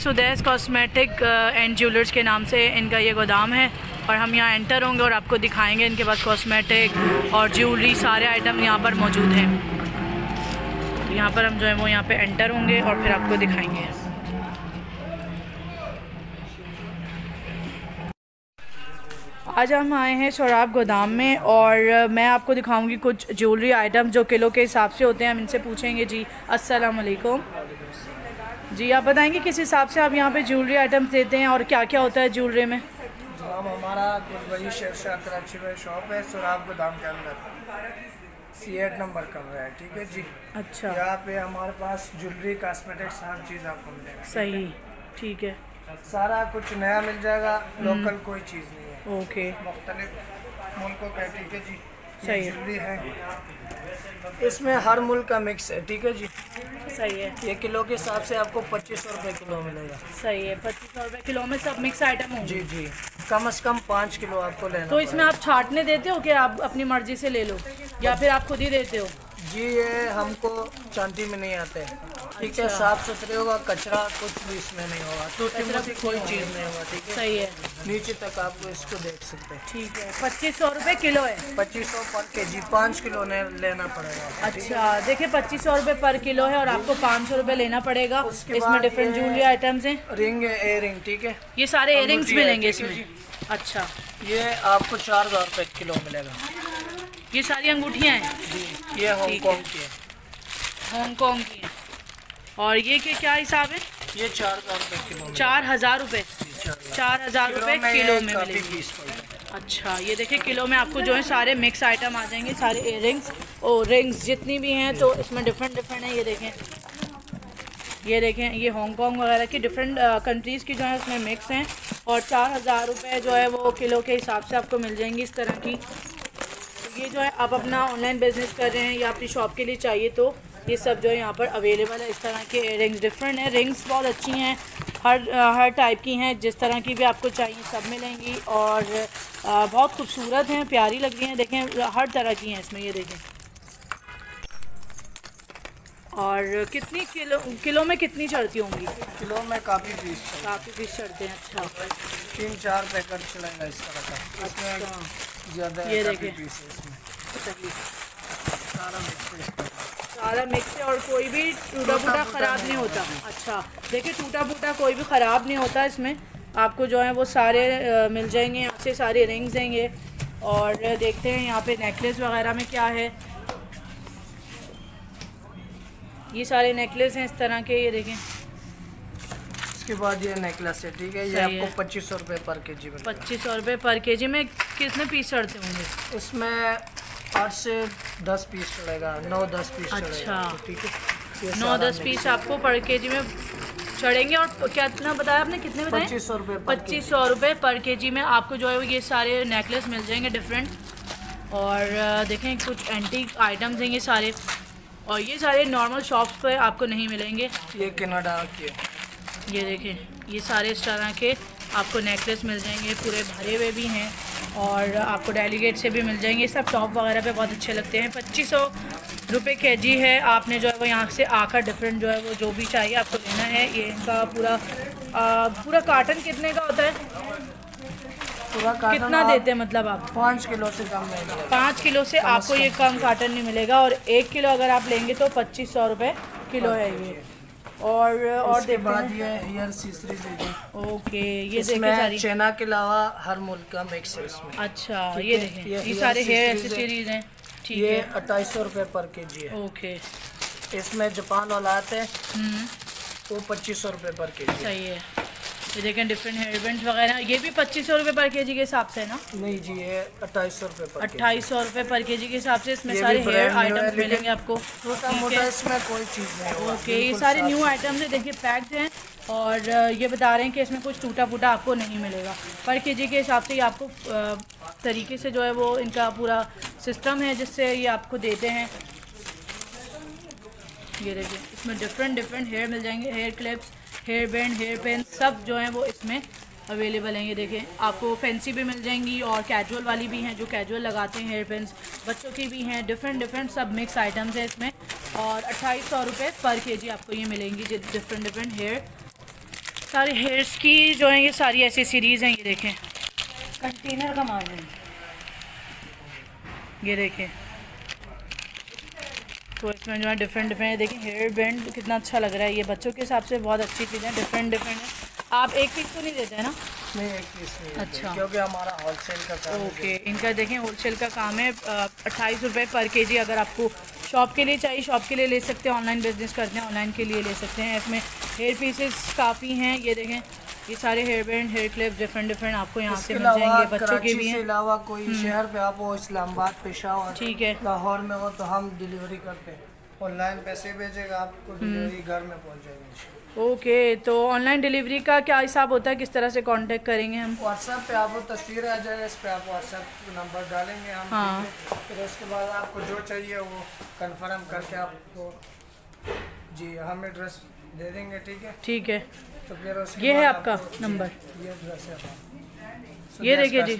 Sudais cosmetic and jewellers के नाम से इनका ये गोदाम है और हम यहाँ एंटर होंगे और आपको दिखाएँगे इनके पास कॉस्मेटिक और ज्वेलरी सारे आइटम यहाँ पर मौजूद हैं। तो यहाँ पर हम जो है वो यहाँ पे एंटर होंगे और फिर आपको दिखाएँगे। आज हम आए हैं शराब गोदाम में और मैं आपको दिखाऊँगी कुछ ज्वेलरी आइटम जो किलो के हिसाब से होते हैं। हम इनसे पूछेंगे जी अस्सलाम जी आप बताएँगे किस हिसाब से आप यहाँ पे ज्वेलरी आइटम्स देते हैं और क्या क्या होता है ज्वेलरी में? हम हमारा गुलबई शेर शाह कराची में शॉप है सुराब गोदाम के अंदर। सी एट नंबर रहा है ठीक है जी? अच्छा। यहाँ पे हमारे पास ज्वेलरी कॉस्मेटिक्स हर चीज़ आपको मिलेगा सही ठीक है। सारा कुछ नया मिल जाएगा लोकल कोई चीज़ नहीं है। ओके। मुख्तलिफ़ मुल्कों का ठीक है जी? सही ज्वेलरी है। इसमें हर मुल्क का मिक्स है ठीक है जी? सही है। ये किलो के हिसाब से आपको पच्चीस सौ रुपये किलो मिलेगा। सही है पच्चीस सौ रुपये किलो में सब मिक्स आइटम होंगे। जी जी। कम से कम पाँच किलो आपको लेना तो इसमें आप छाटने देते हो कि आप अपनी मर्ज़ी से ले लो या फिर आप खुद ही देते हो? जी ये हमको चांदी में नहीं आते। ठीक है अच्छा। साफ़ सुथरे होगा कचरा कुछ भी इसमें नहीं होगा। टूटी कचरा कोई चीज़ नहीं होगा ठीक है? सही है। नीचे तक आपको इसको देख सकते हैं। ठीक है पच्चीस सौ रुपये किलो है। पच्चीस सौ पर के जी पाँच किलो ने लेना पड़ेगा अच्छा देखिए पच्चीस सौ रुपये पर किलो है और आपको पाँच सौ रुपये लेना पड़ेगा। इसमें डिफरेंट ज्वेलरी आइटम्स हैं रिंग है। ए रिंग ठीक है? ये सारे एयर है, मिलेंगे इसमें। अच्छा। ये आपको चार हज़ार रुपये किलो मिलेगा। ये सारी अंगूठियाँ हैं। ये हांगकॉन्ग की है हांगकॉन्ग की हैं। और ये के क्या हिसाब है? ये चार हज़ार किलो चार हज़ार रुपये चार हज़ार। रुपये किलो में मिलेगी। अच्छा ये देखिए किलो में आपको जो है सारे मिक्स आइटम आ जाएँगे सारे इयरिंग्स और रिंग्स जितनी भी हैं तो इसमें डिफरेंट डिफरेंट है। ये देखें। ये देखें ये हांगकॉन्ग वगैरह की डिफरेंट कंट्रीज़ की जो है उसमें मिक्स हैं। और चार हज़ार रुपये जो है वो किलो के हिसाब से आपको मिल जाएँगी इस तरह की। ये जो है आप अपना ऑनलाइन बिज़नेस कर रहे हैं या अपनी शॉप के लिए चाहिए तो ये सब जो है यहाँ पर अवेलेबल है। इस तरह के रिंग्स डिफरेंट हैं। रिंग्स बहुत अच्छी हैं हर हर टाइप की हैं। जिस तरह की भी आपको चाहिए सब मिलेंगी और बहुत खूबसूरत हैं प्यारी लग रही हैं। देखें हर तरह की हैं इसमें ये देखें। और कितनी किलो किलो में कितनी चढ़ती होंगी? किलो में काफ़ी पीस काफ़ी पीस चढ़ते हैं अच्छा। तीन चार पैकेट चलेगा इस तरह का। अच्छा। ज़्यादा ये देखिए। सारा मिक्स है और कोई भी टूटा फूटा ख़राब नहीं होता। अच्छा देखिए टूटा फूटा कोई भी ख़राब नहीं होता इसमें। आपको जो है वो सारे मिल जाएँगे यहाँ से सारे रिंग्स देंगे। और देखते हैं यहाँ पे नेकलेस वगैरह में क्या है। ये सारे नेकलेस हैं इस तरह के ये देखें। इसके बाद ये नेकलेस है ठीक है? ये आपको पच्चीस सौ रुपये पर के जी मिलेगा पच्चीस सौ रुपये पर के जी में कितने पीस चढ़ते होंगे? इसमें आठ से दस पीस चलेगा नौ दस पीस अच्छा। ठीक है? नौ दस पीस आपको पर के जी में चढ़ेंगे और क्या कितना बताया आपने? कितने बताए? पच्चीस सौ रुपये पच्चीस सौ रुपये पर के जी में आपको जो है ये सारे नेकलेस मिल जाएँगे डिफरेंट और देखें कुछ एंटीक आइटम्स हैं ये सारे। और ये सारे नॉर्मल शॉप्स पर आपको नहीं मिलेंगे। ये कनाडा की ये देखें ये सारे इस तरह के आपको नेकलेस मिल जाएँगे पूरे भरे हुए भी हैं और आपको डेलीगेट से भी मिल जाएँगे। ये सब टॉप वगैरह पे बहुत अच्छे लगते हैं। पच्चीस सौ रुपये के जी है। आपने जो है वो यहाँ से आकर डिफरेंट जो है वो जो भी चाहिए आपको लेना है। ये इनका पूरा आ, पूरा कार्टन कितने का होता है? कितना देते हैं मतलब आप? पाँच किलो से कम मिलेगा। पाँच किलो से आपको ये कम कार्टन नहीं मिलेगा और एक किलो अगर आप लेंगे तो पच्चीस सौ रुपये किलो है ये। और और इसके बाद ये हेयर सीसरी दे जी। ओके ये देखिए इसमें सारी। चेना के अलावा हर मुल्क का मिक्स है इसमें। अच्छा ये देखिए देखें। ये ये, सारे हेयर एक्सेसरीज हैं। ठीक ये है। अट्ठाईस सौ रुपये पर के जी है। ओके। इसमें जापान वाला आते हैं हम्म। वो पच्चीस सौ रुपये पर के जी सही है। ये देखें डिफरेंट हेयर बैंड्स वगैरह। ये भी पच्चीस सौ रुपये पर के जी के हिसाब से ना? नहीं जी ये अट्ठाईस सौ रुपये अट्ठाईस सौ रुपये पर के जी के हिसाब से इसमें सारे हेयर आइटम्स मिलेंगे आपको। छोटा मोटा इसमें कोई चीज़ नहीं ओके ये सारे न्यू आइटम्स है देखिए पैक्ड हैं और ये बता रहे हैं कि इसमें कुछ टूटा फूटा आपको नहीं मिलेगा। पर के जी के हिसाब से ये आपको तरीके से जो है वो इनका पूरा सिस्टम है जिससे ये आपको देते हैं। ये देखिए इसमें डिफरेंट डिफरेंट हेयर मिल जाएँगे hair clips hair band hair pen सब जो हैं वो इसमें अवेलेबल हैं। ये देखें, आपको फैंसी भी मिल जाएँगी और कैजुअल वाली भी हैं जो कैजुअल लगाते हैं हेयर पेन्स बच्चों की भी हैं डिफरेंट डिफरेंट सब मिक्स आइटम्स हैं इसमें। और अट्ठाईस सौ रुपये पर के जी आपको ये मिलेंगी जो डिफरेंट डिफरेंट हेयर सारे हेयर्स की जो है, ये सारी ऐसी सीरीज़ हैं, ये देखें। कंटेनर का माल ये देखें। तो इसमें जो है डिफरेंट डिफरेंट देखें हेयर बैंड कितना अच्छा लग रहा है। ये बच्चों के हिसाब से बहुत अच्छी चीज़ है डिफरेंट डिफरेंट है। आप एक पीस तो नहीं देते हैं ना? नहीं एक पीस नहीं अच्छा। क्योंकि हमारा होलसेल का काम ओके इनका देखें होलसेल का काम है अट्ठाईस रुपये पर केजी अगर आपको शॉप के लिए चाहिए शॉप के लिए ले सकते हैं ऑनलाइन बिज़नेस करते हैं ऑनलाइन के लिए ले सकते हैं। इसमें हेयर पीसेस काफ़ी हैं ये देखें ये सारे hair band hair clip different different आपको यहाँ से मिल जाएँगे बच्चों के भी हैं। अलावा कोई शहर पे आप हो इस्लामाबाद पेशावर ठीक है। लाहौर में हो तो हम डिलीवरी करते हैं। ऑनलाइन पैसे भेजेगा आपको हम्म। डिलीवरी घर में पहुँच जाएगी ओके तो ऑनलाइन डिलीवरी का क्या हिसाब होता है? किस तरह से कांटेक्ट करेंगे हम? व्हाट्सएप पे आपको तस्वीर आ जाए इस पे आप व्हाट्सएप नंबर डालेंगे हम हाँ। फिर उसके बाद आपको जो चाहिए वो कंफर्म करके आपको जी हम एड्रेस दे देंगे ठीक है? ठीक है। तो ये है आपका नंबर। ये देखिए जी।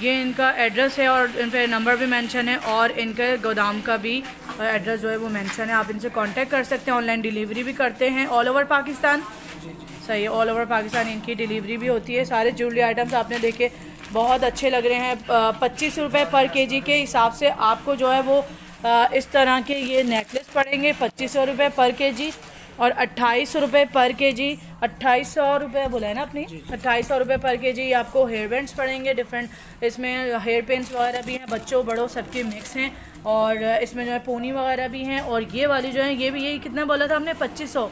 ये इनका एड्रेस है और इन पर नंबर भी मेंशन है और इनके गोदाम का भी एड्रेस जो है वो मेंशन है। आप इनसे कांटेक्ट कर सकते हैं ऑनलाइन डिलीवरी भी करते हैं ऑल ओवर पाकिस्तान सही है ऑल ओवर पाकिस्तान इनकी डिलीवरी भी होती है। सारे ज्वेलरी आइटम्स आपने देखे बहुत अच्छे लग रहे हैं। पच्चीस रुपये पर केजी के हिसाब से आपको जो है वो इस तरह के ये नेकलेस पड़ेंगे पच्चीस सौ रुपये पर के जी और अट्ठाईस रुपये पर के जी अट्ठाईस सौ रुपये बोला है ना अपनी अट्ठाईस सौ रुपये पर के जी आपको हेयर बैंड्स पड़ेंगे डिफरेंट इसमें हेयर पेंट्स वगैरह भी हैं बच्चों बड़ों सबके मिक्स हैं और इसमें जो है पोनी वगैरह भी हैं और ये वाली जो है ये भी यही कितना बोला था हमने पच्चीस सौ?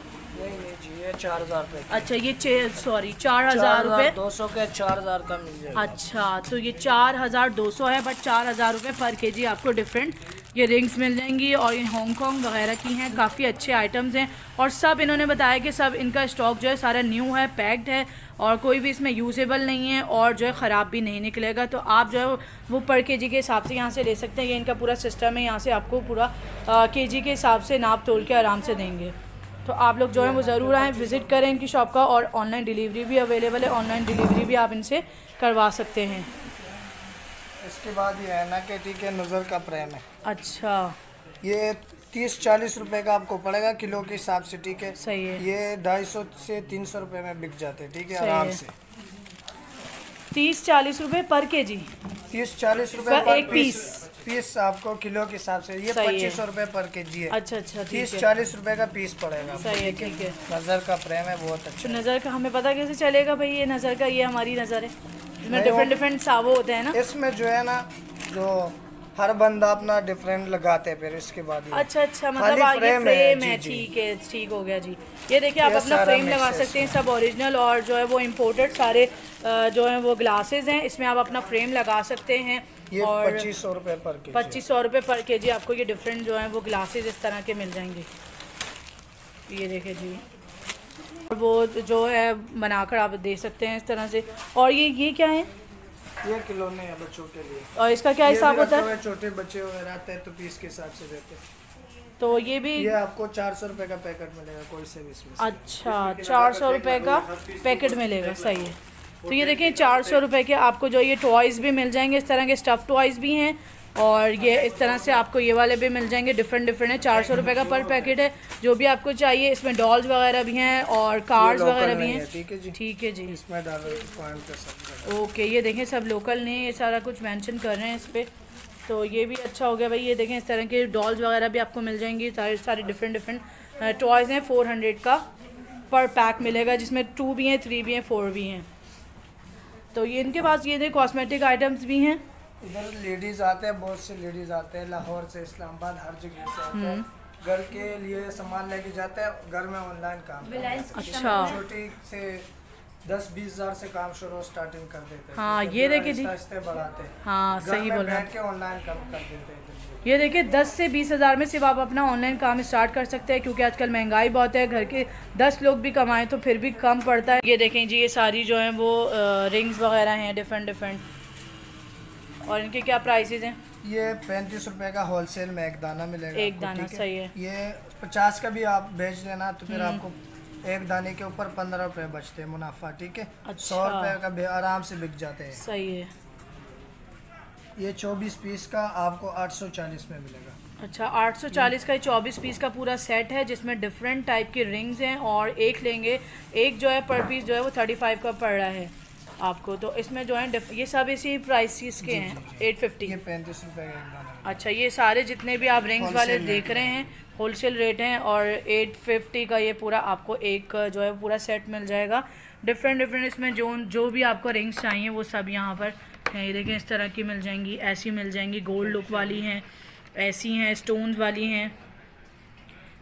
चार हज़ार अच्छा ये सॉरी चार हज़ार रुपये दो सौ के चार हज़ार का मिल जाएगा। अच्छा तो ये चार हज़ार दो सौ है बट चार हज़ार रुपये पर के जी आपको डिफरेंट ये रिंग्स मिल जाएँगी और ये हांगकॉन्ग वगैरह की हैं, काफ़ी अच्छे आइटम्स हैं। और सब इन्होंने बताया कि सब इनका स्टॉक जो है सारा न्यू है पैक्ड है और कोई भी इसमें यूजेबल नहीं है और जो है ख़राब भी नहीं निकलेगा। तो आप जो है वो पर के जी के हिसाब से यहाँ से ले सकते हैं। ये इनका पूरा सिस्टम है, यहाँ से आपको पूरा के जी के हिसाब से नाप तोल के आराम से देंगे। तो आप लोग जो है वो ज़रूर आएँ विज़िट करें इनकी शॉप का और ऑनलाइन डिलीवरी भी अवेलेबल है ऑनलाइन डिलीवरी भी आप इनसे करवा सकते हैं। इसके बाद ये है ना कि ठीक है नज़र का प्रेम है। अच्छा। ये तीस चालीस रुपए का आपको पड़ेगा किलो के हिसाब से ठीक है? सही है। ये ढाई सौ से तीन सौ रुपए में बिक जाते हैं ठीक है आराम से। तीस चालीस रुपए पर के जी तीस चालीस रुपए पर एक पीस। पीस आपको किलो के हिसाब से ये पच्चीस सौ रुपए पर के जी है। अच्छा अच्छा तीस चालीस रुपए का पीस पड़ेगा सही है ठीक है? नज़र का प्रेम है बहुत अच्छा नज़र का हमें पता कैसे चलेगा भाई ये नज़र का ये हमारी नज़र है। इसमें डिफरेंट डिफरेंट सावो होते हैं ना? इसमें जो है ना जो हर बंदा अपना डिफरेंट लगाते हैं फिर इसके बाद अच्छा अच्छा मतलब खाली आ, ये है, फ्रेम जी, है। ठीक है ठीक हो गया जी। ये देखिए आप अपना फ्रेम लगा सकते हैं सब ओरिजिनल और जो है वो इम्पोर्टेड सारे जो है वो ग्लासेस हैं इसमें आप अपना फ्रेम लगा सकते हैं ये और पच्चीस सौ रुपए पर के पच्चीस सौ रुपये पर के जी आपको ये डिफरेंट जो है वो ग्लासेस इस तरह के मिल जाएँगे। ये देखिए जी वो जो है बनाकर आप दे सकते हैं इस तरह से। और ये ये क्या है? ये किलो नहीं है बच्चों के लिए। और इसका क्या हिसाब होता है? छोटे बच्चे वगैरह आते हैं तो पीस के हिसाब से देते हैं। तो ये भी ये आपको चार सौ रुपए का पैकेट मिलेगा कोई से भी इसमें अच्छा चार सौ रुपये का पैकेट मिलेगा सही है। तो ये देखें चार सौ रुपये के आपको जो ये टॉयज़ भी मिल जाएँगे इस तरह के स्टफ़ टॉयज़ भी हैं। और ये इस तरह से आपको ये वाले भी मिल जाएँगे डिफरेंट डिफरेंट है। चार सौ रुपये का पर पैकेट है। जो भी आपको चाहिए इसमें डॉल्स वगैरह भी हैं और कार्ड्स वगैरह भी हैं ठीक है जी? ठीक है इसमें ओके ये देखें सब लोकल ने ये सारा कुछ मैंशन कर रहे हैं इस पर तो ये भी अच्छा हो गया भाई। ये देखें इस तरह के डॉल्स वगैरह भी आपको मिल जाएँगी। सारे सारे डिफरेंट डिफरेंट टॉयज़ हैं। फोर हंड्रेड का पर पैक मिलेगा जिसमें टू भी हैं थ्री भी हैं फोर भी हैं। तो ये इनके पास ये देखें कॉस्मेटिक आइटम्स भी हैं। इधर लेडीज़ आते हैं बहुत से लेडीज़ आते हैं लाहौर से इस्लामाबाद हर जगह से आते हम्म। हैं घर के लिए सामान लेके जाते हैं घर में ऑनलाइन काम अच्छा। छोटी से दस बीस हज़ार से काम शुरू स्टार्टिंग कर देते हैं। हाँ, ये देखिए आहिस्ता बढ़ाते हैं। हाँ सही बोल। रहे के ऑनलाइन काम कर देते हैं ये देखिए दस से बीस हज़ार में सिर्फ़ आप अपना ऑनलाइन काम स्टार्ट कर सकते हैं क्योंकि आजकल महँगाई बहुत है घर के दस लोग भी कमाएँ तो फिर भी कम पड़ता है। ये देखें जी ये सारी जो हैं वो रिंग्स वगैरह हैं डिफरेंट डिफरेंट और इनके क्या प्राइसेस हैं? ये पैंतीस रुपए का होलसेल में एक दाना मिलेगा एक दाना, सही है। ये पचास का भी आप भेज लेना तो फिर हम्म। आपको एक दाने के ऊपर पंद्रह रुपए बचते हैं मुनाफा ठीक है? सौ अच्छा। रुपए का आराम से बिक जाते हैं। सही है। ये चौबीस पीस का आपको आठ सौ चालीस में मिलेगा। अच्छा 840 का 24 पीस का पूरा सेट है जिसमें डिफरेंट टाइप के रिंग्स हैं और एक लेंगे एक जो है पर पीस जो है वो 35 का पड़ रहा है। आपको। तो इसमें जो है ये सब इसी प्राइस के हैं 850 ये पैंतीस रुपये का एक दाना अच्छा ये सारे जितने भी आप रिंग्स वाले देख रहे हैं। होलसेल रेट हैं और 850 का ये पूरा आपको एक जो है पूरा सेट मिल जाएगा। डिफरेंट डिफरेंट इसमें जो जो भी आपको रिंग्स चाहिए वो सब यहाँ पर हैं। ये देखें इस तरह की मिल जाएँगी ऐसी मिल जाएँगी। गोल्ड लुक वाली हैं ऐसी हैं स्टोन्स वाली हैं।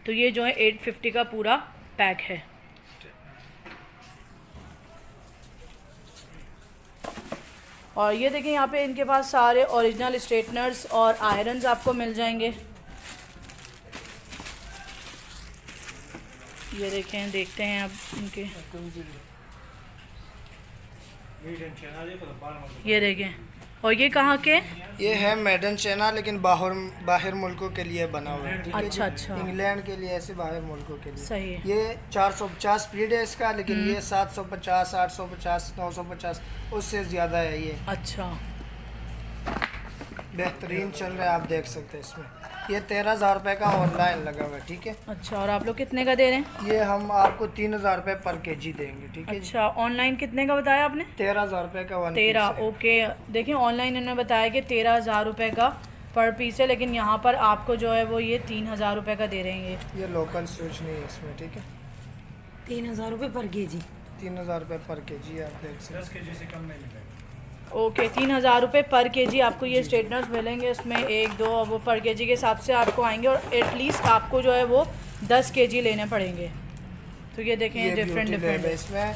तो ये जो है 850 का पूरा पैक है। और ये देखें, यहाँ पे इनके पास सारे ओरिजिनल स्ट्रेटनर्स और आयरन्स आपको मिल जाएँगे। ये देखें, देखते हैं आप इनके। ये देखें और ये कहाँ के? ये है मेडन चैना लेकिन बाहर बाहर मुल्कों के लिए बना हुआ है। अच्छा अच्छा। इंग्लैंड के लिए ऐसे बाहर मुल्कों के लिए। सही है। ये 450 स्पीड है इसका लेकिन हम्म। ये 750 850 950 उससे ज़्यादा है ये। अच्छा। बेहतरीन चल रहा है आप देख सकते हैं इसमें। ये तेरह हज़ार रुपये का ऑनलाइन लगा हुआ है ठीक है? अच्छा और आप लोग कितने का दे रहे हैं? ये हम आपको तीन हज़ार रुपये पर के जी देंगे ठीक है अच्छा ऑनलाइन कितने का बताया आपने? तेरह हज़ार रुपये का वन तेरह ओके देखिए ऑनलाइन इन्होंने बताया कि तेरह हज़ार रुपये का पर पीस है लेकिन यहाँ पर आपको जो है वो ये तीन हज़ार रुपये का दे रहे हैं ये। ये लोकल स्विच नहीं है इसमें ठीक है? तीन हज़ार रुपये पर के जी तीन हज़ार रुपये पर के जी आप देख सकते हैं। ओके तीन हज़ार रुपये पर केजी आपको ये स्ट्रेटनर्स मिलेंगे इसमें एक दो और वो पर केजी के हिसाब से आपको आएँगे और एटलीस्ट आपको जो है वो दस केजी लेने पड़ेंगे। तो ये देखें ये डिफरेंट है डिफरेंट इसमें।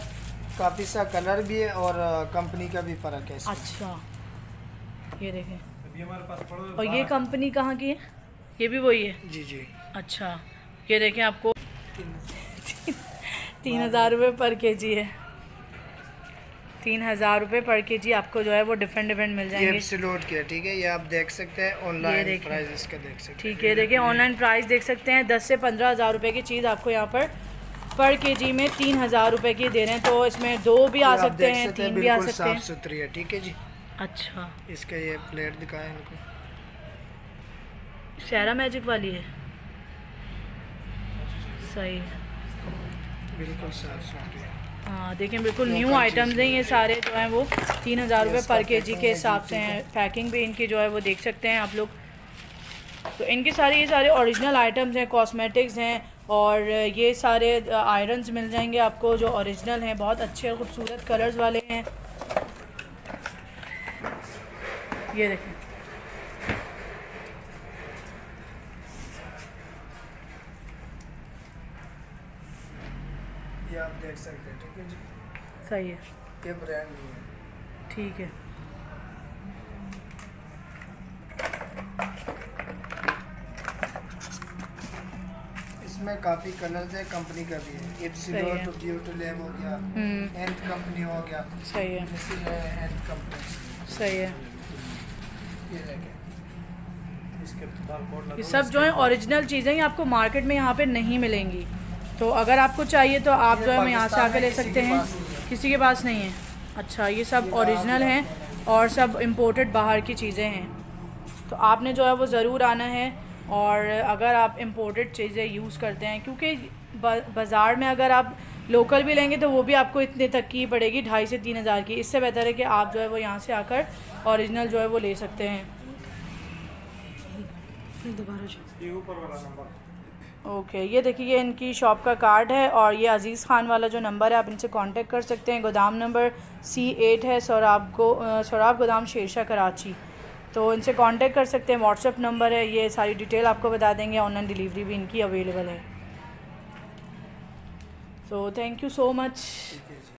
काफ़ी सा कलर भी है और कंपनी का भी फ़र्क है अच्छा। ये देखें। और ये कंपनी कहाँ की है? ये भी वही है? जी जी। अच्छा। ये देखें आपको। तीन। हज़ार रुपये पर के जी है। तीन हज़ार रुपये पर के जी आपको जो है वो डिफरेंट डिफरेंट मिल जाएँगे। एब्सोल्यूट के ठीक है? ये आप देख सकते हैं ऑनलाइन प्राइस इसका देख सकते ठीक है। देखिए ऑनलाइन प्राइस देख सकते हैं। दस से पंद्रह हज़ार रुपये की चीज़ आपको यहाँ पर पर के जी में तीन हज़ार रुपये की दे रहे हैं। तो इसमें दो भी आ सकते हैं तीन भी आ सकते साफ़ सुथरी है ठीक है जी? अच्छा। इसका ये प्लेट दिखाएँ इनको। शहरा मैजिक वाली है। सही। बिल्कुल साफ़ सुथरी है। हाँ देखें बिल्कुल न्यू आइटम्स हैं ये सारे जो हैं वो तीन हज़ार रुपये पर के जी के हिसाब से हैं। पैकिंग भी इनकी जो है वो देख सकते हैं आप लोग। तो इनके सारे ये सारे ओरिजिनल आइटम्स हैं कॉस्मेटिक्स हैं और ये सारे आयरन्स मिल जाएँगे आपको जो ओरिजिनल हैं। बहुत अच्छे और खूबसूरत कलर्स वाले हैं। ये देखें ये आप देख सकते हैं ठीक है जी? सही है। ये ब्रांड नहीं है। ठीक है। इसमें काफ़ी कलर्स है कंपनी का भी है। सही है। एप्सिलॉट ब्यूटोलैब हो गया हम्म। एंड कंपनी हो गया। सही है। एंड कंपनी सही है। ये देखें ये सब जो है ओरिजिनल चीज़ें आपको मार्केट में यहाँ पे नहीं मिलेंगी। तो अगर आपको चाहिए तो आप जो है मैं यहाँ से आकर ले सकते हैं। किसी के पास नहीं है। अच्छा ये सब ओरिजिनल हैं। और सब इम्पोर्टेड बाहर की चीज़ें हैं। तो आपने जो है वो ज़रूर आना है और अगर आप इम्पोर्टेड चीज़ें यूज़ करते हैं क्योंकि बाज़ार में अगर आप लोकल भी लेंगे तो वो भी आपको इतने तक की पड़ेगी ढाई से तीन हज़ार की। इससे बेहतर है कि आप जो है वो यहाँ से आकर ओरिजिनल जो है वो ले सकते हैं। दोबारा ओके ये देखिए, ये इनकी शॉप का कार्ड है और ये अज़ीज़ ख़ान वाला जो नंबर है, आप इनसे कांटेक्ट कर सकते हैं। गोदाम नंबर सी एट है, सौराब गो सौराब गोदाम शेरशाह कराची। तो इनसे कांटेक्ट कर सकते हैं। व्हाट्सअप नंबर है, ये सारी डिटेल आपको बता देंगे। ऑनलाइन डिलीवरी भी इनकी अवेलेबल है। So thank you so much